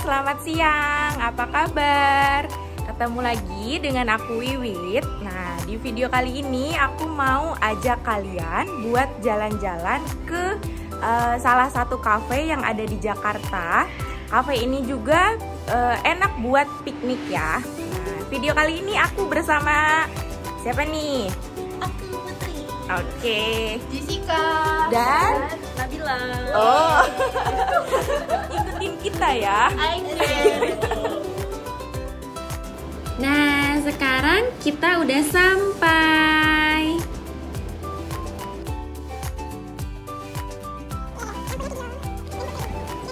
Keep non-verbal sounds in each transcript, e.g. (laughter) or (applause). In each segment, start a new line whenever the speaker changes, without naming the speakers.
selamat siang. Apa kabar? Ketemu lagi dengan aku Wiwit. Nah, di video kali ini aku mau ajak kalian buat jalan-jalan ke uh, salah satu cafe yang ada di Jakarta. Cafe ini juga uh, enak buat piknik ya. Nah, video kali ini aku bersama siapa nih?
Aku Putri.
Oke.
Jessica.
Dan
Nabila.
Oh. (laughs) Ikutin kita ya.
Nah, sekarang kita udah sampai.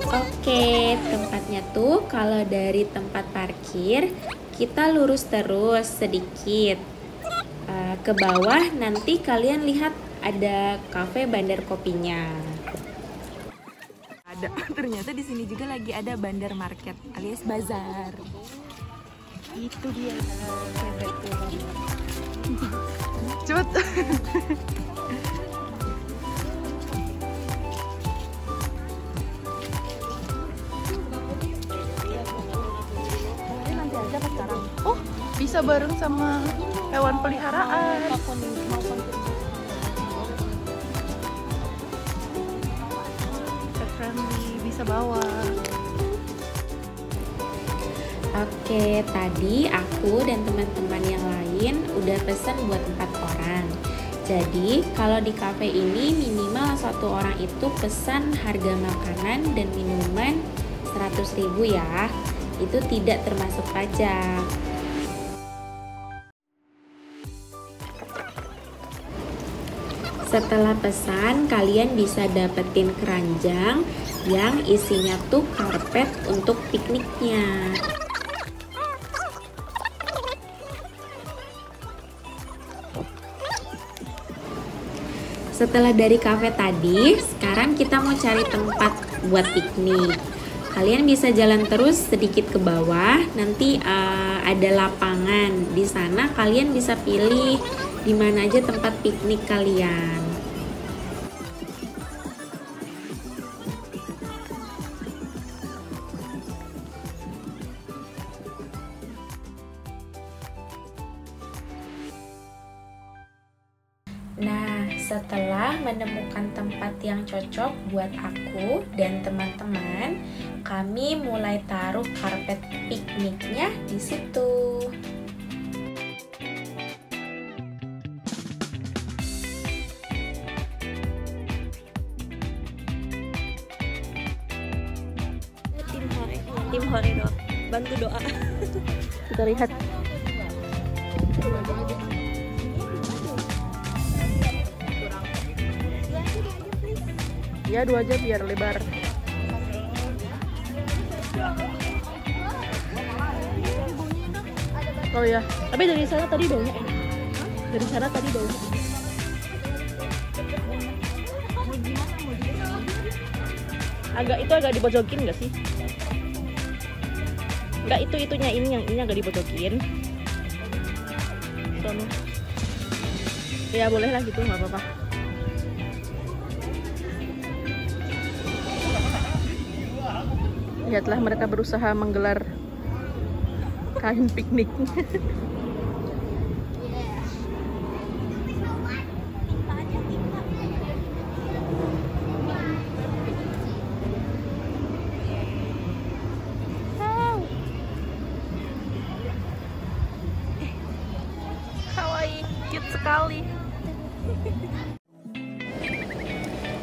Oke, tempatnya tuh kalau dari tempat parkir kita lurus terus sedikit uh, ke bawah. Nanti kalian lihat ada kafe bandar kopinya.
Ada (laughs) ternyata di sini juga lagi ada bandar market alias bazar. Itu dia. Cut. (laughs)
Oh, bisa bareng sama hewan peliharaan. Pet friendly, bisa bawa.
Oke, tadi aku dan teman-teman yang lain udah pesen buat empat orang. Jadi, kalau di cafe ini minimal satu orang itu pesan harga makanan dan minuman 100.000 ya. Itu tidak termasuk pajak. Setelah pesan, kalian bisa dapetin keranjang yang isinya tuh karpet untuk pikniknya. Setelah dari cafe tadi, sekarang kita mau cari tempat buat piknik. Kalian bisa jalan terus sedikit ke bawah, nanti uh, ada lapangan. Di sana kalian bisa pilih di mana aja tempat piknik kalian. Nah, setelah menemukan tempat yang cocok buat aku dan teman-teman, kami mulai taruh karpet pikniknya di situ.
Tim Hore doa. Bantu doa. (laughs) Kita lihat. Ya dua aja biar lebar. Oh ya, tapi dari sana tadi baunya. Dari sana tadi baunya. Agak itu agak dibojokin nggak sih? Enggak itu itunya ini yang ini agak dibojokin. Sono. Ya boleh lah gitu nggak apa-apa. Lihatlah mereka berusaha menggelar kain piknik. (laughs) sekali.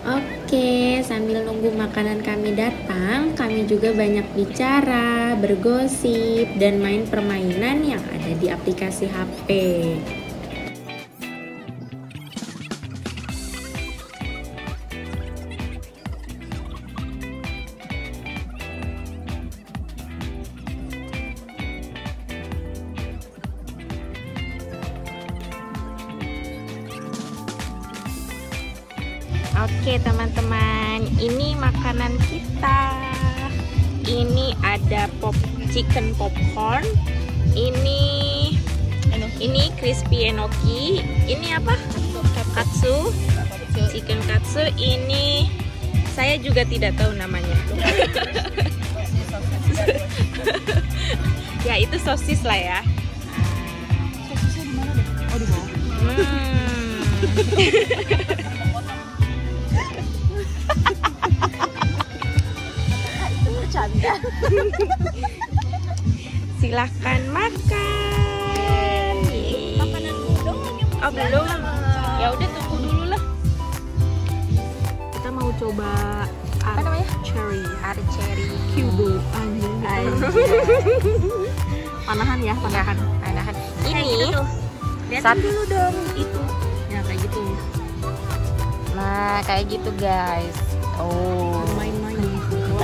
Oke, sambil nunggu makanan kami datang, kami juga banyak bicara, bergosip, dan main permainan yang ada di aplikasi HP.
Oke teman-teman, ini makanan kita. Ini ada pop chicken popcorn. Ini ini crispy enoki. Ini apa? Katsu. Chicken katsu. Ini saya juga tidak tahu namanya. (laughs) sosis lah ya.
Sosisnya di mana deh? Oh di bawah.
Hmm. (laughs)
bercanda. (laughs)
Silahkan makan.
Makanan
Oh belum. Ya udah tunggu dulu lah.
Kita mau coba
Apa namanya?
cherry
Hari cherry.
cube anjing. Panahan ya, panahan.
Panahan.
Kayak
Ini
gitu. Lihat dulu dong itu. Ya kayak gitu.
Nah, kayak gitu guys. Oh.
Main-main.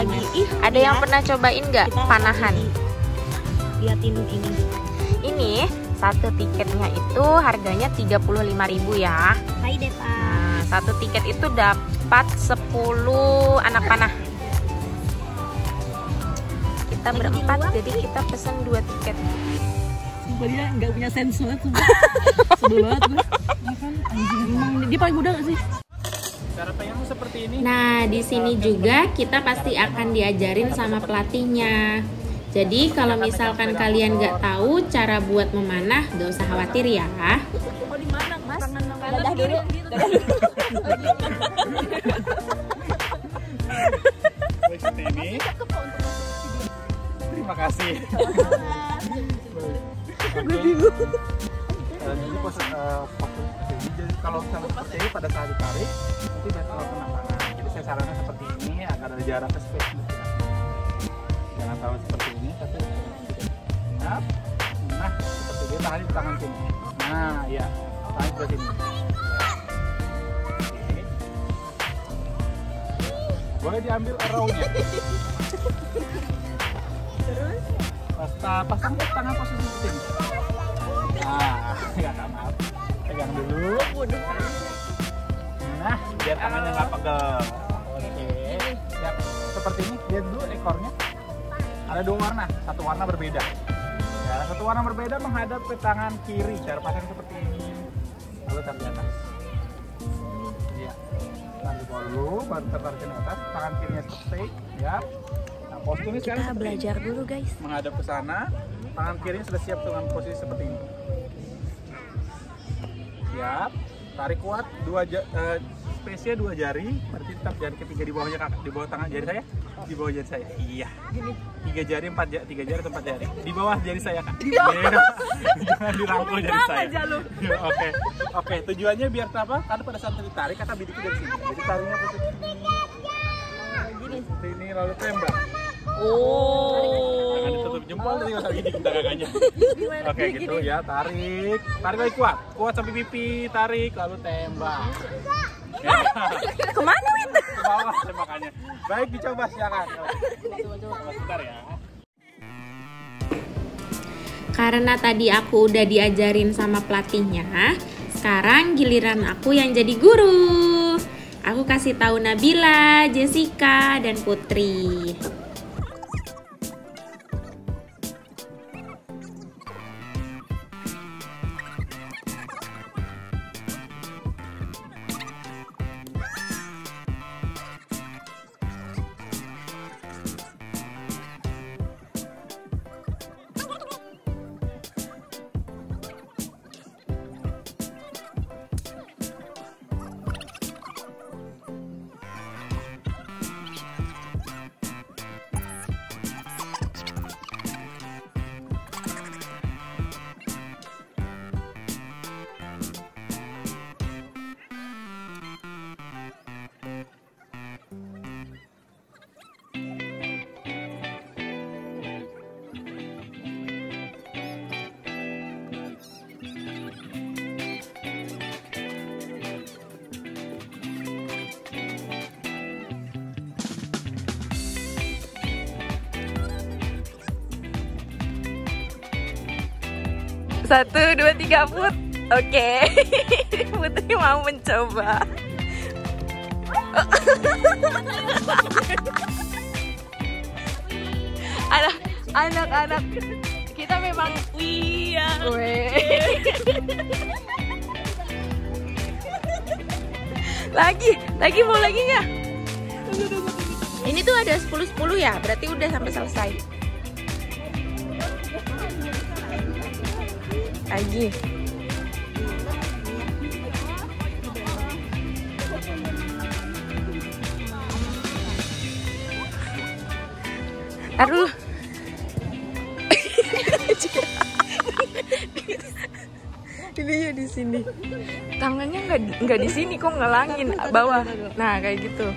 Lagi ih.
Ada yang
ya,
pernah cobain nggak panahan?
Liatin ini.
Ini satu tiketnya itu harganya 35.000 ya.
Hai deh Pak.
Nah, satu tiket itu dapat 10 anak panah. Kita
Lagi
berempat,
luar
jadi kita pesen dua tiket.
Sumpah dia nggak punya sense banget sumpah. Sebel banget gue. Ya kan anjing emang dia paling muda gak sih?
Cara seperti ini.
Nah, di sini juga kita pasti akan diajarin sama pelatihnya. Jadi kalau misalkan kalian nggak tahu cara buat memanah, gak usah khawatir ya.
Oh di mana Mas? Dadah dulu. Dadah
ini. Terima kasih. Gue bingung. Jadi eh, fokus. Jadi kalau seperti ini pada saat ditarik, biar kalau kena tangan. Jadi saya sarankan seperti ini agar ada jarak ke space. Jangan tahu seperti ini, tapi nah, nah seperti ini tahan di tangan sini. Nah, ya, sini. Ya. Oke. Boleh diambil arrownya. Terus? Pas, pasang ke tangan posisi seperti ini. Nah, (laughs) ya maaf. Pegang dulu. Nah, biar tangannya nggak pegel. Oke. Ya, seperti ini. Lihat dulu ekornya. Ada dua warna, satu warna berbeda. Ya, satu warna berbeda menghadap ke tangan kiri. Cara pasang seperti ini. Lalu tarik di atas. Iya. Tarik di bawah dulu, baru tertarik ke atas. Tangan kirinya seperti, ya. Nah, posturnya sekarang
Kita
seperti ini
belajar dulu guys.
menghadap ke sana, tangan kirinya sudah siap dengan posisi seperti ini. Siap, tarik kuat, dua eh, space-nya dua jari, berarti tetap jari ketiga di bawahnya kakak, di bawah tangan jari saya, di bawah jari saya. Iya. Tiga jari, empat jari, tiga jari, atau empat jari. Di bawah jari saya kak. Di bawah. Jangan dirangkul jari saya. Oke, oke. Tujuannya biar apa? Karena pada saat ditarik, kakak bidiknya dari sini. Jadi tariknya posisi ini. Gini. Seperti ini, lalu tembak.
Oh.
Jangan ditutup jempol tadi nggak gini kita kakaknya. Oke gitu ya, tarik, tarik lagi kuat, kuat sampai pipi, tarik lalu tembak. (laughs)
Ke mana?
Ke bawah tembakannya. Baik dicoba silakan. Coba sebentar ya.
Karena tadi aku udah diajarin sama pelatihnya, sekarang giliran aku yang jadi guru. Aku kasih tahu Nabila, Jessica, dan Putri.
Satu, dua, tiga, put. Oke. (laughs) Putri mau mencoba. (laughs) anak, anak-anak kita memang
Iya. (laughs)
lagi, lagi mau lagi nggak? Ini tuh ada 10-10 ya, berarti udah sampai selesai. Lagi Taruh. Ini ya di sini. Tangannya nggak nggak di sini kok ngelangin bawah. Nah kayak gitu.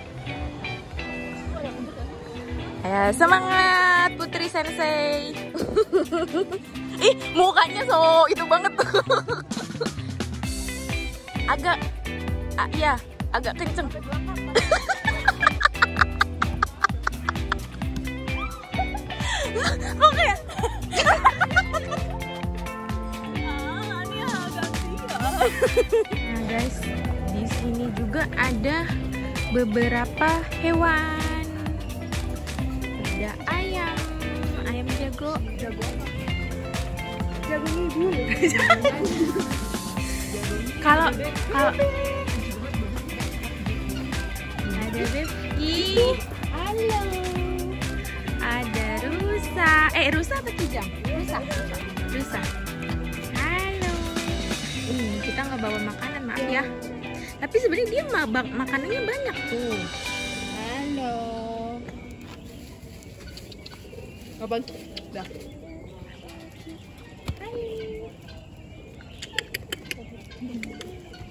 Ya semangat Putri Sensei. (laughs) Ih mukanya so itu banget (laughs) agak, ah, iya agak kenceng. (laughs) Nah guys, di sini juga ada beberapa hewan. Ada ayam, ayam jago, jago, jago dulu. Kalau kalau ada halo. Ada rusa, eh rusa apa kijang? Rusa, rusa. Halo. Hmm, kita nggak bawa makanan maaf ya. Tapi sebenarnya dia ma- bak- makanannya banyak tuh.
Halo. Apaan? Dah.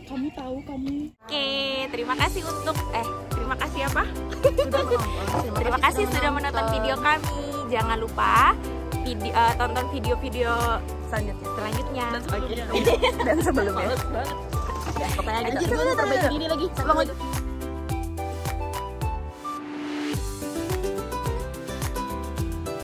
Kamu tahu kamu
Oke, terima kasih untuk eh terima kasih apa? (laughs) terima kasih sudah menonton video kami. Jangan lupa video eh, tonton video-video selanjutnya. Selanjutnya. Dan sebelumnya. (laughs)
Pokoknya kita perbaiki diri lagi. Bang,